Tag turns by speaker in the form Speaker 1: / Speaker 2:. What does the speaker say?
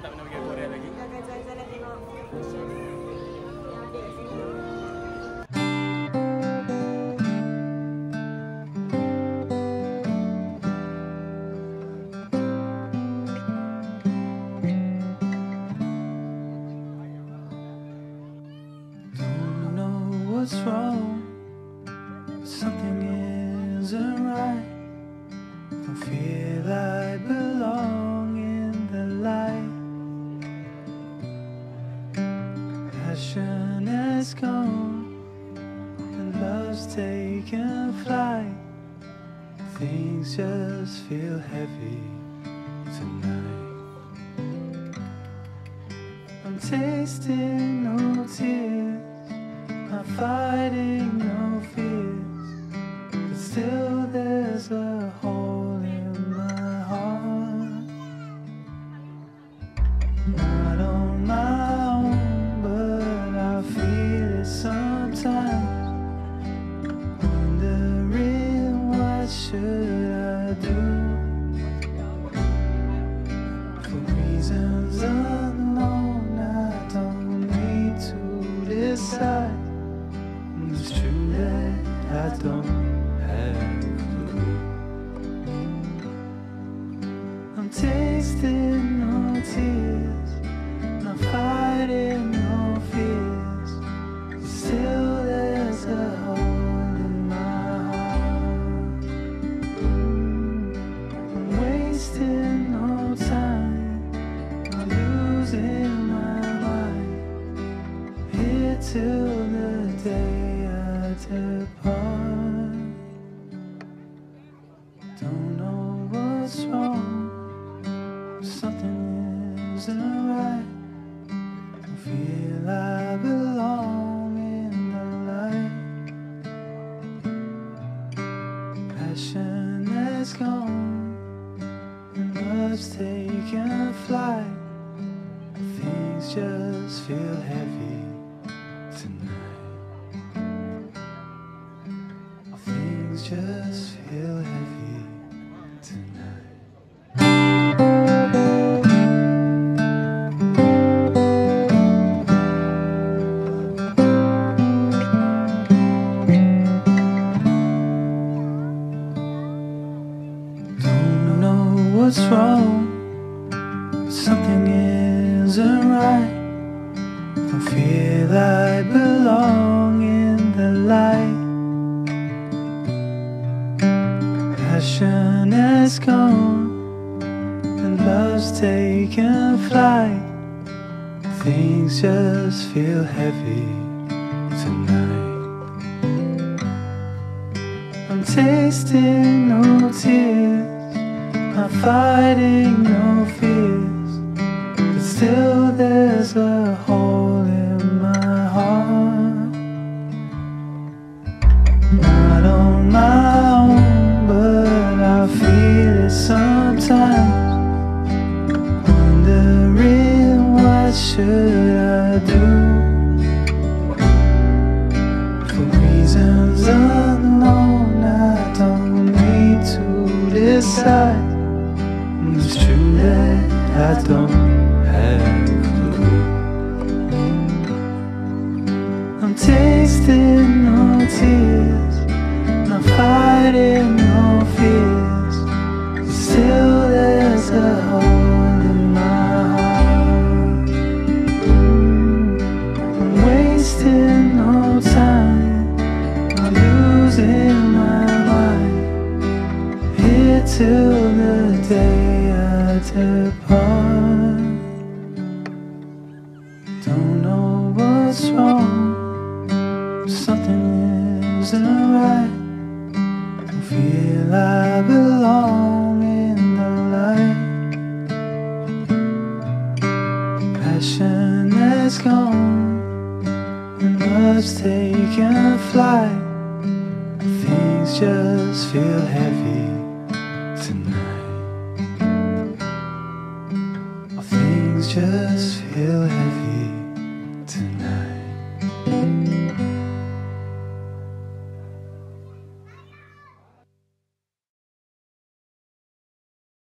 Speaker 1: Sekarang tak pernah pergi Korea lagi. What's wrong Something isn't right Don't feel like taken flight. Things just feel heavy tonight. I'm tasting no tears, I'm fighting no fears, but still there's a hole in my heart. Not on my decide. It's true that I don't till the day I depart. Don't know what's wrong. Something isn't right. I feel I belong in the light. Passion has gone and love's taken flight. Things just feel heavy just feel heavy tonight. Don't know what's wrong, but something isn't right. Don't feel I belong in the light. Passion has gone, and love's taken flight. Things just feel heavy tonight. I'm tasting no tears, I'm fighting no fears, but still there's a hole what should I do? For reasons unknown, I don't need to decide. It's true that I don't have a clue. I'm tasting no tears, not fighting no till the day I depart. Don't know what's wrong, something isn't right. I feel I belong in the light. Passion has gone, and love's taken flight. Things just feel heavy tonight.